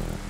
Yeah.